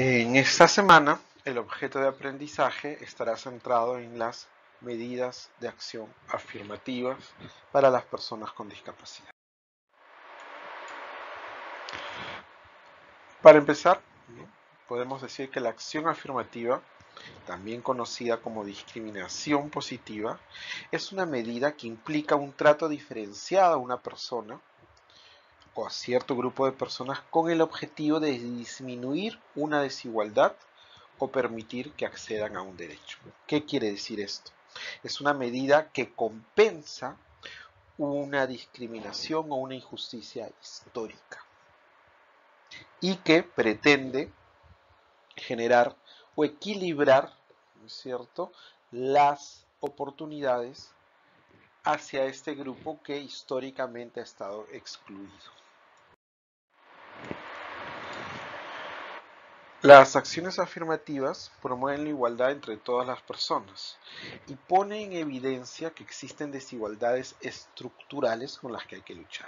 En esta semana, el objeto de aprendizaje estará centrado en las medidas de acción afirmativas para las personas con discapacidad. Para empezar, podemos decir que la acción afirmativa, también conocida como discriminación positiva, es una medida que implica un trato diferenciado a una persona a cierto grupo de personas con el objetivo de disminuir una desigualdad o permitir que accedan a un derecho. ¿Qué quiere decir esto? Es una medida que compensa una discriminación o una injusticia histórica y que pretende generar o equilibrar, ¿no es cierto?, las oportunidades hacia este grupo que históricamente ha estado excluido. Las acciones afirmativas promueven la igualdad entre todas las personas y ponen en evidencia que existen desigualdades estructurales con las que hay que luchar.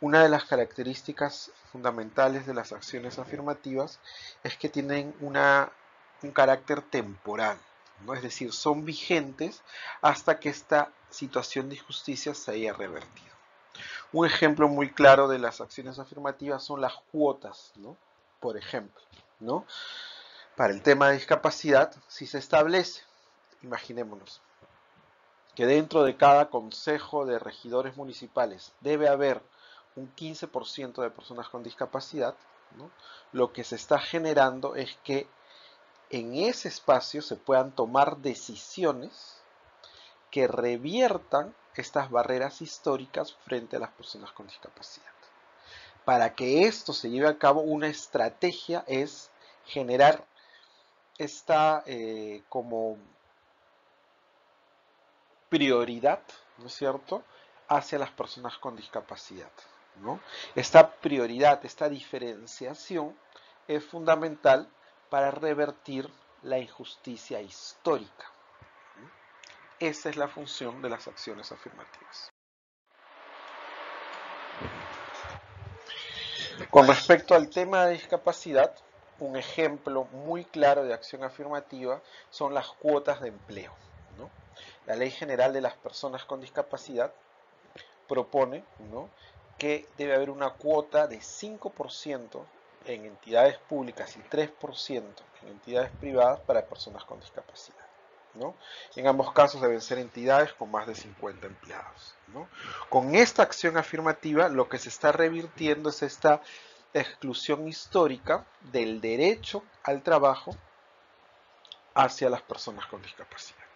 Una de las características fundamentales de las acciones afirmativas es que tienen un carácter temporal, ¿no? es decir, son vigentes hasta que esta situación de injusticia se haya revertido. Un ejemplo muy claro de las acciones afirmativas son las cuotas. Por ejemplo, ¿no? Para el tema de discapacidad, si se establece, imaginémonos, que dentro de cada consejo de regidores municipales debe haber un 15% de personas con discapacidad, lo que se está generando es que en ese espacio se puedan tomar decisiones que reviertan estas barreras históricas frente a las personas con discapacidad. Para que esto se lleve a cabo, una estrategia es generar esta eh, como prioridad, ¿no es cierto?, hacia las personas con discapacidad. ¿no? Esta prioridad, esta diferenciación es fundamental para revertir la injusticia histórica. Esa es la función de las acciones afirmativas. Con respecto al tema de discapacidad, un ejemplo muy claro de acción afirmativa son las cuotas de empleo. La Ley General de las Personas con Discapacidad propone que debe haber una cuota de 5% en entidades públicas y 3% en entidades privadas para personas con discapacidad. En ambos casos deben ser entidades con más de 50 empleados. Con esta acción afirmativa lo que se está revirtiendo es esta exclusión histórica del derecho al trabajo hacia las personas con discapacidad.